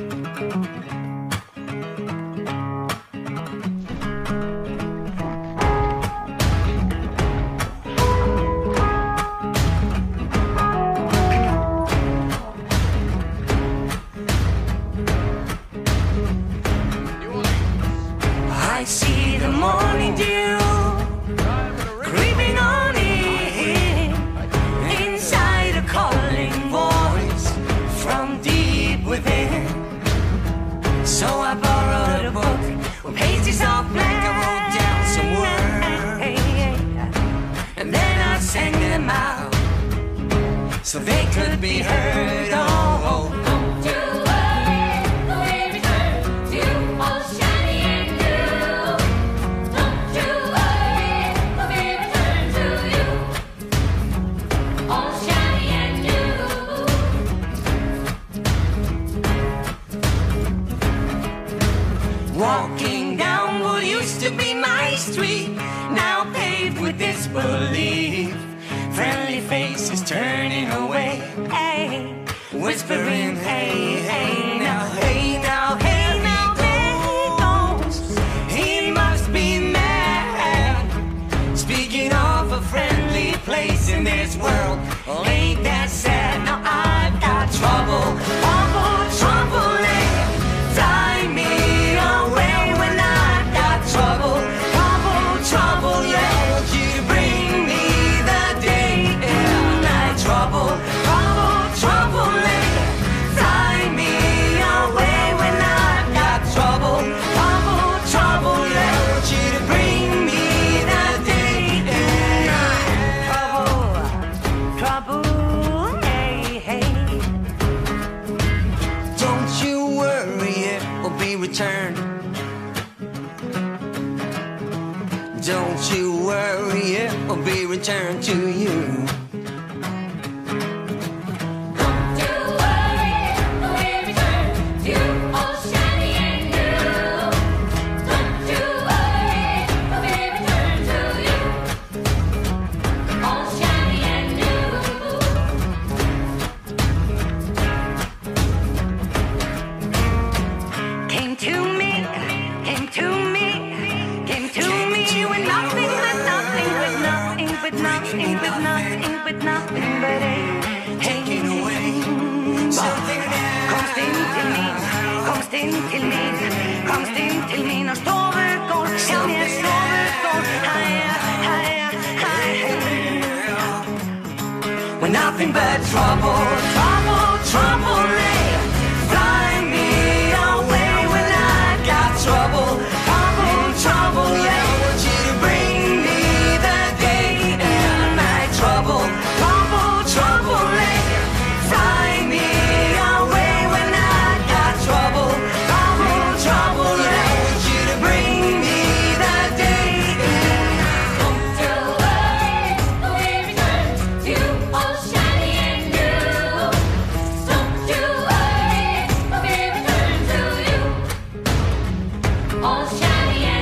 I see the morning so they could be heard. Oh. All and new. Walking down what used to be my street, now paved with disbelief. Friendly faces turning away, hey, whispering, hey, hey, now, hey, now, hey, now, there he. He must be mad. Speaking of a friendly place in this world, Don't you worry, it will be returned to you. But nothing but nothing but nothing but a taking away. Komst inn til min, komst inn til min, komst inn til min og sovegård. Ja, min sovegård. Heia, heia, heia. With nothing but trouble, trouble. all shiny